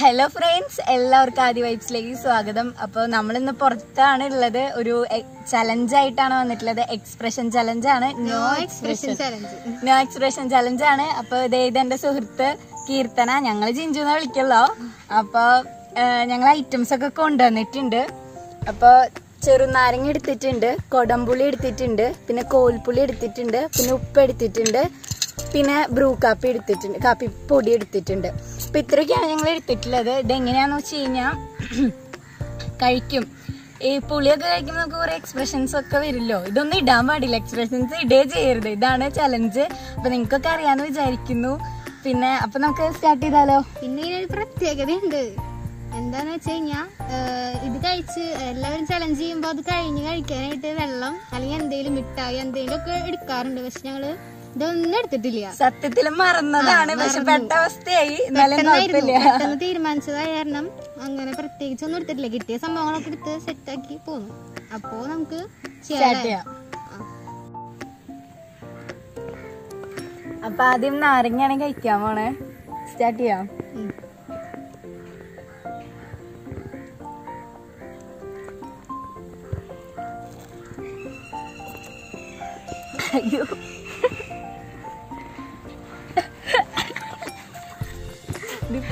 Hello friends എല്ലാവർക്കും ആദ്യ വൈബ്സിലേക്ക് സ്വാഗതം. അപ്പോൾ നമ്മളിന്ന് പുറത്താണ് ഉള്ളത്. ഒരു ചലഞ്ച് ആയിട്ടാണ് വന്നിട്ടുള്ളത്. എക്സ്പ്രഷൻ ചലഞ്ച് ആണ്. No expression challenge no expression challenge ആണ്. അപ്പോൾ ഇത് എന്റെ സുഹൃത്ത് കീർത്തന. ഞങ്ങൾ ജിഞ്ചു എന്ന് വിളിക്കല്ലോ അപ്പോൾ ഞങ്ങൾ ഐറ്റംസ് ഒക്കെ കൊണ്ടുവന്നിട്ടുണ്ട്. അപ്പോൾ ചെറുനാരങ്ങ എടുത്തിട്ടുണ്ട്. കൊടംപുളി എടുത്തിട്ടുണ്ട്. പിന്നെ കോൽപ്പുളി എടുത്തിട്ടുണ്ട്. പിന്നെ ഉപ്പ് എടുത്തിട്ടുണ്ട്. പിന്നെ ബ്രൂ കാപ്പി എടുത്തിട്ടുണ്ട്. കാപ്പി പൊടി എടുത്തിട്ടുണ്ട്. അപ്പൊ ഇത്രയൊക്കെയാണ് ഞങ്ങൾ എടുത്തിട്ടുള്ളത് ഇതെങ്ങനെയാന്ന് വെച്ച് കഴിഞ്ഞാൽ കഴിക്കും. ഈ പുളിയൊക്കെ കഴിക്കുമ്പോൾ നമുക്ക് കുറെ എക്സ്പ്രഷൻസ് ഒക്കെ വരുമല്ലോ ഇതൊന്നും ഇടാൻ പാടില്ല. എക്സ്പ്രഷൻസ് ഇടേ ചെയ്യരുത്. ഇതാണ് ചലഞ്ച് അപ്പൊ നിങ്ങൾക്കൊക്കെ അറിയാന്ന് വിചാരിക്കുന്നു. പിന്നെ അപ്പൊ നമുക്ക് സ്റ്റാർട്ട് ചെയ്താലോ? പിന്നെ ഇതിനൊരു പ്രത്യേകതയുണ്ട്. എന്താന്ന് വെച്ച് കഴിഞ്ഞാ ഇത് കഴിച്ച് എല്ലാവരും ചലഞ്ച് ചെയ്യുമ്പോൾ അത് കഴിഞ്ഞ് കഴിക്കാനായിട്ട് വെള്ളം അല്ലെങ്കിൽ എന്തെങ്കിലും മിഠായി എന്തെങ്കിലും ഒക്കെ എടുക്കാറുണ്ട്. പക്ഷെ ഞങ്ങൾ ഇതൊന്നും എടുത്തിട്ടില്ല. സത്യത്തിൽ മറന്നതാണ്. പക്ഷെ പെട്ട അവസ്ഥയായി പെട്ടെന്ന് തീരുമാനിച്ചതായ കാരണം അങ്ങനെ പ്രത്യേകിച്ച് ഒന്നും എടുത്തിട്ടില്ല. കിട്ടിയ സംഭവങ്ങളൊക്കെ എടുത്ത് സെറ്റാക്കി പോന്നു. അപ്പോ നമുക്ക് അപ്പൊ ആദ്യം നാരങ്ങയാണ് കഴിക്കാൻ പോണേ. സ്റ്റാർട്ട് ചെയ്യാം. അയ്യോ.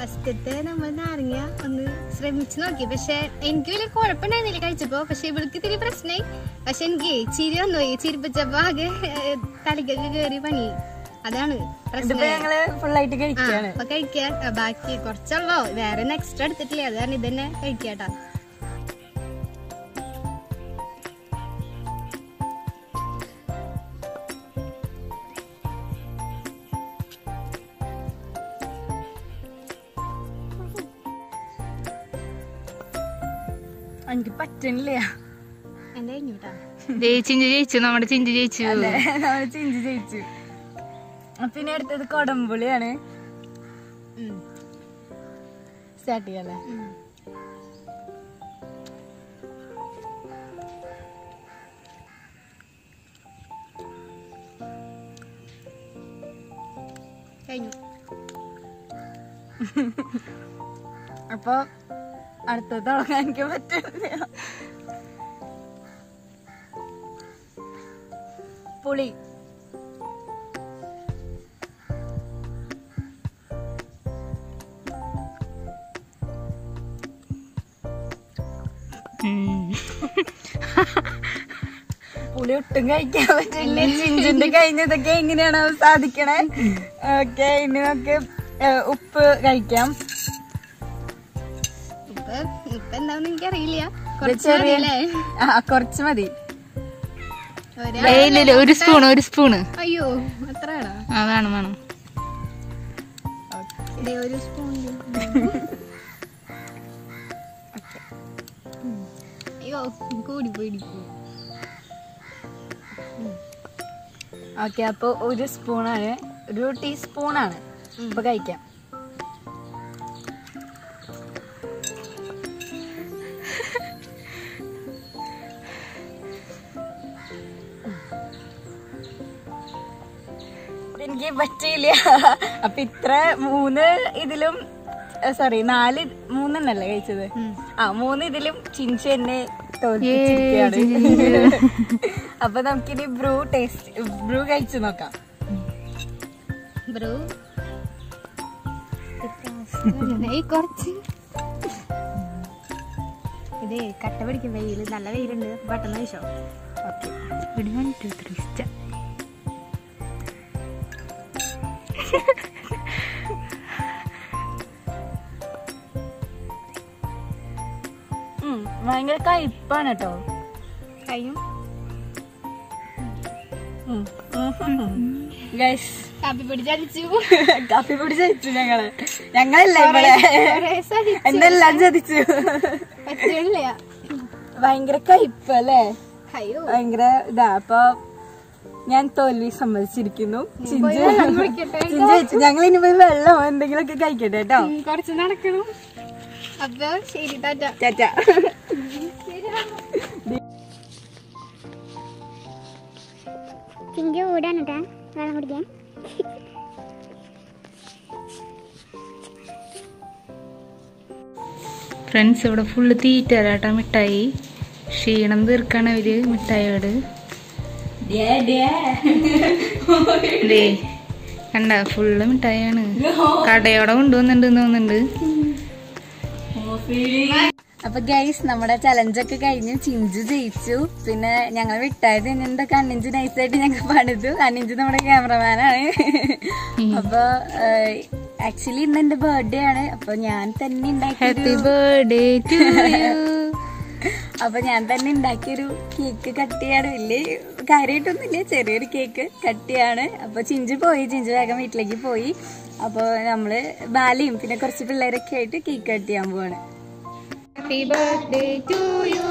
ഫസ്റ്റത്തെ നമ്മൾ നാരങ്ങ ഒന്ന് ശ്രമിച്ചു നോക്കി. പക്ഷെ എനിക്ക് വലിയ കുഴപ്പമുണ്ടായിരുന്നില്ല കഴിച്ചപ്പോ. പക്ഷെ ഇവിടേക്ക് ഇത്തിരി പ്രശ്നമായി പക്ഷെ എനിക്ക് ചിരി വന്നു. പോയി ചിരിപ്പിച്ചപ്പോ ആകെ തലയ്ക്കൊക്കെ കേറി പണി. അതാണ് കഴിക്കാൻ ബാക്കി കുറച്ചുള്ളോ. വേറെ ഒന്നും എക്സ്ട്രാ എടുത്തിട്ടില്ല. അത് കാരണം ഇതന്നെ കഴിക്കാട്ടാ. എനിക്ക് പറ്റണില്ല. എന്റെ കഴിഞ്ഞുട്ടാ. ചിഞ്ചു ജയിച്ചു നമ്മുടെ ചിഞ്ചു ജയിച്ചു. നമ്മുടെ ചിഞ്ചു ചിഞ്ചി ജയിച്ചു. പിന്നെ അടുത്തത് കൊടംപുളിയാണ്. സ്റ്റാർട്ട് ചെയ്യാല്ലേ? കഴിഞ്ഞു. അപ്പൊ അടുത്തത് തുടങ്ങാൻ എനിക്ക് പറ്റില്ല പുളി. പുളി ഒട്ടും കഴിക്കാൻ പറ്റില്ല. ചിഞ്ചിന്റെ കഴിഞ്ഞതൊക്കെ എങ്ങനെയാണ് സാധിക്കണേ? ഓക്കെ ഇനി നമുക്ക് ഉപ്പ് കഴിക്കാം. ഇപ്പൊ എന്താന്ന് എനിക്കറിയില്ല. കുറച്ച് മതി. ഒരാ- സ്പൂൺ ഒരു സ്പൂണ്. അയ്യോ അത്ര അതാണ് വേണം ഒരു സ്പൂൺ അയ്യോ കൂടി പോയിടിക്കൂ ഓക്കെ അപ്പൊ ഒരു സ്പൂണാണ്. ഒരു ടീസ്പൂണാണ്. ഇപ്പൊ കഴിക്കാം. എനിക്ക് പറ്റിയില്ല. അപ്പൊ ഇത്ര മൂന്ന് ഇതിലും സോറി നാല് മൂന്നെണ്ണല്ലേ കഴിച്ചത്? ആ മൂന്ന് ഇതിലും ചിഞ്ചു എന്നെ തോൽപ്പിച്ചിരിക്കുകയാണ്. അപ്പൊ നമുക്കിനി ബ്രൂ ടേസ്റ്റ് ബ്രൂ കഴിച്ചു നോക്കാം. ബ്രൂ? കുറച്ച്. ഇതേ കട്ട പിടിക്കും വെയിൽ നല്ല വെയിലുണ്ട്. പെട്ടെന്ന് കഴിച്ചോ? ഓക്കെ. ഒരു വൺ ടു ത്രീ സ്റ്റാർ ഭയങ്കര കയ്പാണ് കേട്ടോ. കയ്യും. കാപ്പി പൊടി ചതിച്ചു. ഞങ്ങൾ. ഞങ്ങളല്ലേ ഇവിടെ. എന്നെല്ലാം ചതിച്ചു. ഭയങ്കര കയ്പ് അല്ലേ ഭയങ്കര ഇതാ അപ്പൊ ഞാൻ തോൽവി സമ്മതിച്ചിരിക്കുന്നു. ചിഞ്ചു. ഞങ്ങൾ ഇനി പോയി വെള്ളം എന്തെങ്കിലുമൊക്കെ കഴിക്കട്ടെ കേട്ടോ. കുറച്ച് നടക്കണം. അപ്പൊ ശരി ടാറ്റ. ചാറ്റ വെള്ളം കുടിക്കാൻ ഫ്രണ്ട്സ് ഇവിടെ ഫുള്ള് തീറ്റലാട്ട മിഠായി. ക്ഷീണം തീർക്കാണ് അവർ മിഠായിയോട്. കണ്ട ഫുള്ള് മിഠായിയാണ്. കടയോടെ കൊണ്ടുവന്നിട്ടുണ്ട് തോന്നുന്നുണ്ട്. അപ്പൊ ഗൈസ് നമ്മുടെ ചലഞ്ചൊക്കെ കഴിഞ്ഞ് ചിഞ്ചു ജയിച്ചു. പിന്നെ ഞങ്ങൾ വിട്ടായത് എന്റെ കണ്ണിഞ്ചു നൈസായിട്ട് ഞങ്ങൾ പണിതു. കണ്ണിഞ്ചു നമ്മുടെ ക്യാമറമാനാണ് അപ്പൊ ആക്ച്വലി ഇന്ന് എന്റെ ബർത്ത്ഡേ ആണ്. അപ്പൊ ഞാൻ തന്നെ ഹാപ്പി ഉണ്ടാക്കിയൊരു ബർത്ത്ഡേ ടു യു അപ്പൊ ഞാൻ തന്നെ ഉണ്ടാക്കിയൊരു കേക്ക് കട്ട് ചെയ്യാണ് വലിയ കാര്യമായിട്ടൊന്നുമില്ല. ചെറിയൊരു കേക്ക് കട്ട് ചെയ്യാണ് അപ്പൊ ചിഞ്ചു പോയി. ചിഞ്ചു വേഗം വീട്ടിലേക്ക് പോയി. അപ്പൊ നമ്മൾ ബാലയും പിന്നെ കുറച്ച് പിള്ളേരൊക്കെ ആയിട്ട് കേക്ക് കട്ട് ചെയ്യാൻ പോവാണ്. Happy birthday to you.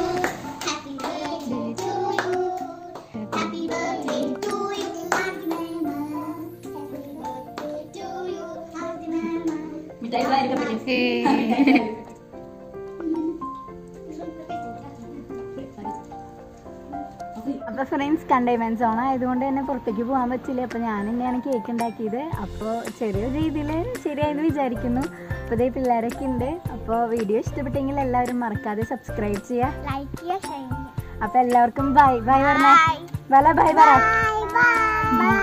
അപ്പൊ ഫ്രണ്ട്സ് കണ്ടെയ്ൻമെന്റ് സോൺ ആയതുകൊണ്ട് തന്നെ പുറത്തേക്ക് പോകാൻ പറ്റില്ല. അപ്പൊ ഞാൻ തന്നെയാണ് കേക്ക് ഉണ്ടാക്കിയത്. അപ്പോൾ ചെറിയ രീതിയിൽ ശരിയായെന്ന് വിചാരിക്കുന്നു. അപ്പോൾ ഇതേ പിള്ളേരൊക്കെ ഉണ്ട്. അപ്പോൾ വീഡിയോ ഇഷ്ടപ്പെട്ടെങ്കിൽ എല്ലാവരും മറക്കാതെ സബ്സ്ക്രൈബ് ചെയ്യുക ലൈക്ക് ചെയ്യുക ഷെയർ ചെയ്യുക അപ്പൊ എല്ലാവർക്കും ബൈ ബൈ പറഞ്ഞേ. വല ബൈ പറ. Bye bye